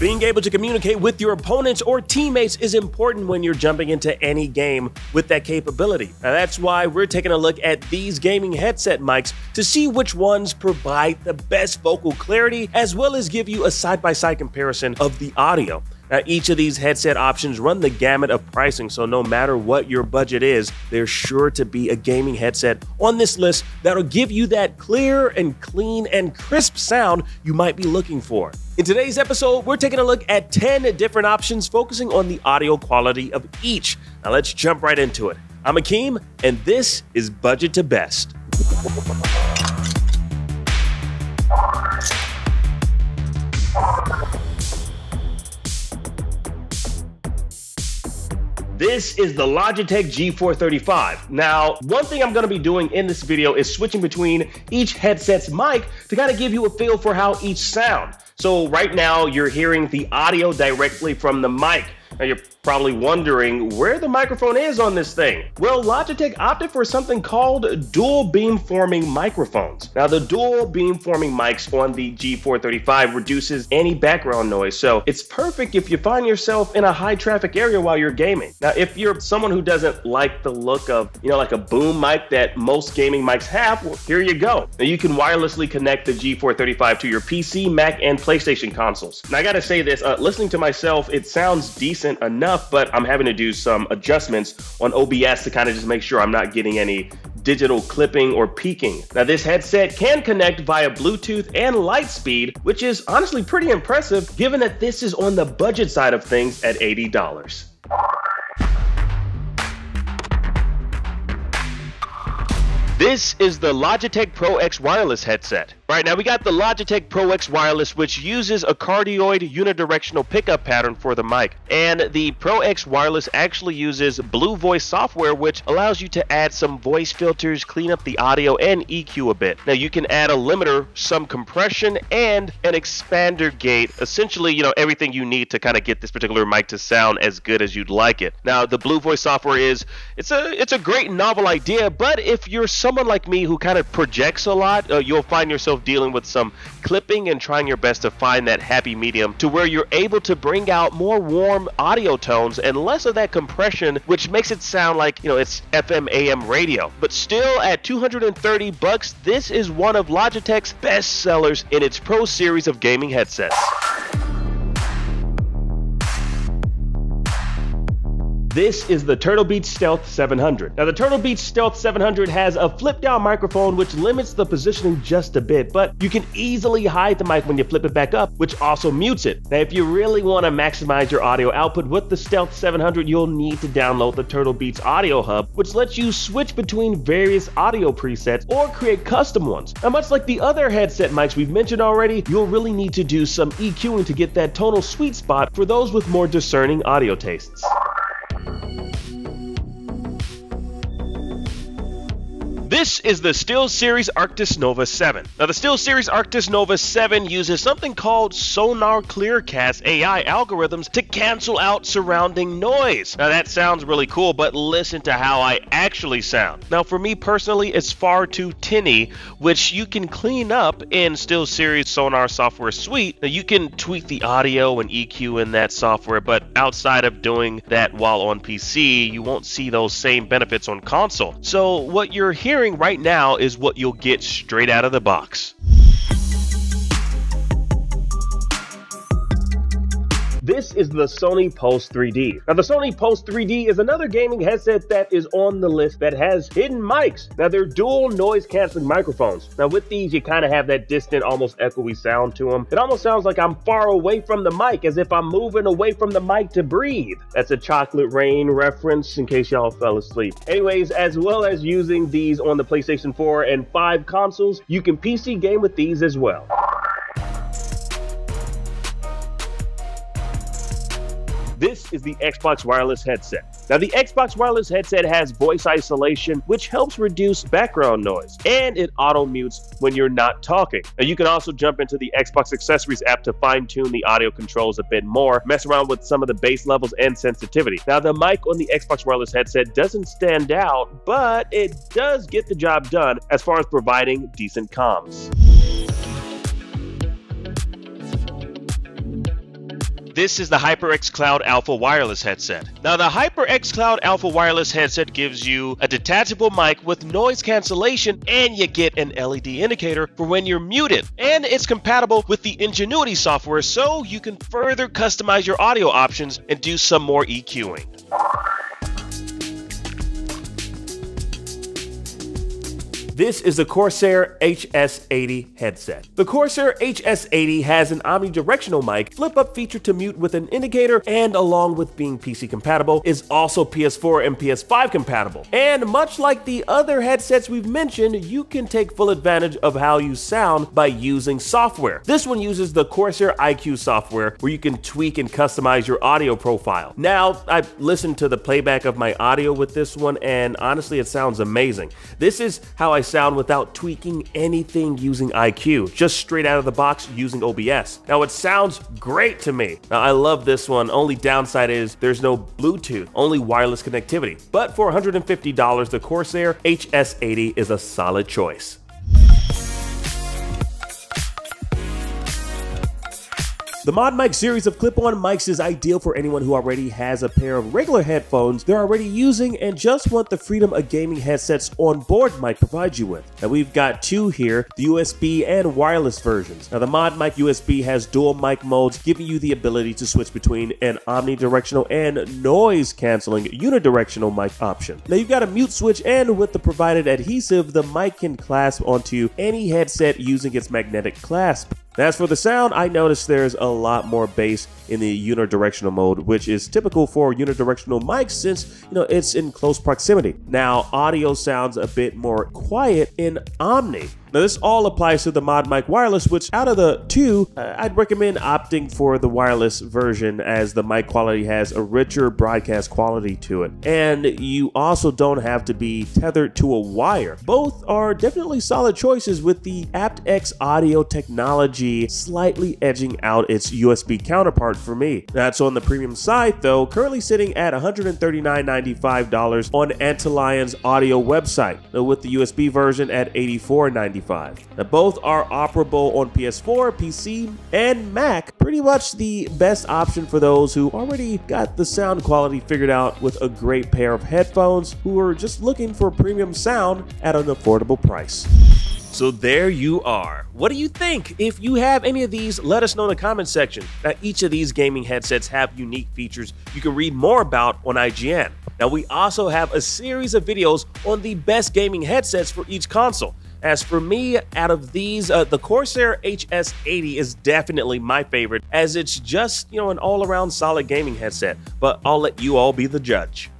Being able to communicate with your opponents or teammates is important when you're jumping into any game with that capability. Now, that's why we're taking a look at these gaming headset mics to see which ones provide the best vocal clarity, as well as give you a side by side comparison of the audio. Now, each of these headset options run the gamut of pricing, so no matter what your budget is, there's sure to be a gaming headset on this list that'll give you that clear and clean and crisp sound you might be looking for. In today's episode, we're taking a look at 10 different options focusing on the audio quality of each. Now, let's jump right into it. I'm Akeem, and this is Budget to Best. This is the Logitech G435. Now, one thing I'm gonna be doing in this video is switching between each headset's mic to kind of give you a feel for how each sound. So right now you're hearing the audio directly from the mic. Now you're probably wondering where the microphone is on this thing. Well, Logitech opted for something called dual beamforming microphones. Now the dual beamforming mics on the G435 reduces any background noise, so it's perfect if you find yourself in a high traffic area while you're gaming. Now if you're someone who doesn't like the look of, you know, like a boom mic that most gaming mics have, well, here you go. Now you can wirelessly connect the G435 to your PC, Mac, and PlayStation consoles. Now I gotta say this, uh, listening to myself, it sounds decent enough enough, but I'm having to do some adjustments on OBS to kind of just make sure I'm not getting any digital clipping or peaking. Now this headset can connect via Bluetooth and Lightspeed, which is honestly pretty impressive given that this is on the budget side of things at $80. This is the Logitech Pro X wireless headset. Right now we got the Logitech Pro X wireless which uses a cardioid unidirectional pickup pattern for the mic. And the Pro X wireless actually uses Blue Voice software which allows you to add some voice filters, clean up the audio and EQ a bit. Now you can add a limiter, some compression and an expander gate. Essentially, you know, everything you need to kind of get this particular mic to sound as good as you'd like it. Now the Blue Voice software is it's a it's a great novel idea, but if you're someone like me who kind of projects a lot, uh, you'll find yourself dealing with some clipping and trying your best to find that happy medium to where you're able to bring out more warm audio tones and less of that compression, which makes it sound like, you know, it's FM AM radio. But still at 230 bucks, this is one of Logitech's best sellers in its Pro series of gaming headsets. This is the Turtle Beach Stealth 700. Now the Turtle Beach Stealth 700 has a flip down microphone which limits the positioning just a bit, but you can easily hide the mic when you flip it back up, which also mutes it. Now if you really want to maximize your audio output with the Stealth 700, you'll need to download the Turtle Beach Audio Hub, which lets you switch between various audio presets or create custom ones. Now much like the other headset mics we've mentioned already, you'll really need to do some EQing to get that tonal sweet spot for those with more discerning audio tastes. This is the SteelSeries Arctis Nova 7. Now, the SteelSeries Arctis Nova 7 uses something called Sonar Clearcast AI algorithms to cancel out surrounding noise. Now, that sounds really cool, but listen to how I actually sound. Now, for me personally, it's far too tinny, which you can clean up in SteelSeries Sonar software suite. Now, you can tweak the audio and EQ in that software, but outside of doing that while on PC, you won't see those same benefits on console. So, what you're hearing hearing right now is what you'll get straight out of the box. This is the Sony Pulse 3D. Now, the Sony Pulse 3D is another gaming headset that is on the list that has hidden mics. Now, they're dual noise canceling microphones. Now, with these, you kind of have that distant, almost echoey sound to them. It almost sounds like I'm far away from the mic, as if I'm moving away from the mic to breathe. That's a Chocolate Rain reference in case y'all fell asleep. Anyways, as well as using these on the PlayStation 4 and 5 consoles, you can PC game with these as well. This is the Xbox wireless headset. Now, the Xbox wireless headset has voice isolation, which helps reduce background noise, and it auto mutes when you're not talking. Now, you can also jump into the Xbox Accessories app to fine tune the audio controls a bit more, mess around with some of the bass levels and sensitivity. Now, the mic on the Xbox wireless headset doesn't stand out, but it does get the job done as far as providing decent comms. This is the HyperX Cloud Alpha wireless headset. Now the HyperX Cloud Alpha wireless headset gives you a detachable mic with noise cancellation and you get an LED indicator for when you're muted. And it's compatible with the NGENUITY software so you can further customize your audio options and do some more EQing. This is the Corsair HS80 headset. The Corsair HS80 has an omnidirectional mic, flip-up feature to mute with an indicator, and along with being PC compatible, is also PS4 and PS5 compatible. And much like the other headsets we've mentioned, you can take full advantage of how you sound by using software. This one uses the Corsair iCUE software where you can tweak and customize your audio profile. Now, I've listened to the playback of my audio with this one, and honestly, it sounds amazing. This is how I sound without tweaking anything using iCUE, just straight out of the box using OBS. Now it sounds great to me. Now I love this one, only downside is there's no Bluetooth, only wireless connectivity. But for $150, the Corsair HS80 is a solid choice. The ModMic series of clip-on mics is ideal for anyone who already has a pair of regular headphones they're already using and just want the freedom a gaming headset's onboard mic provides you with. Now we've got two here, the USB and wireless versions. Now the ModMic USB has dual mic modes giving you the ability to switch between an omnidirectional and noise canceling unidirectional mic option. Now you've got a mute switch and with the provided adhesive, the mic can clasp onto any headset using its magnetic clasp. As for the sound, I noticed there's a lot more bass in the unidirectional mode, which is typical for unidirectional mics since, you know, it's in close proximity. Now, audio sounds a bit more quiet in Omni. Now this all applies to the ModMic Wireless, which out of the two, uh, I'd recommend opting for the wireless version as the mic quality has a richer broadcast quality to it. And you also don't have to be tethered to a wire. Both are definitely solid choices with the aptX audio technology slightly edging out its USB counterpart for me. That's on the premium side though, currently sitting at $139.95 on Antlions audio website, with the USB version at $84.95. Now, both are operable on PS4, PC, and Mac. Pretty much the best option for those who already got the sound quality figured out with a great pair of headphones who are just looking for premium sound at an affordable price. So there you are. What do you think? If you have any of these, let us know in the comment section. Now, each of these gaming headsets have unique features you can read more about on IGN. Now, we also have a series of videos on the best gaming headsets for each console. As for me, out of these, uh, the Corsair HS80 is definitely my favorite, as it's just, you know, an all around solid gaming headset. But I'll let you all be the judge.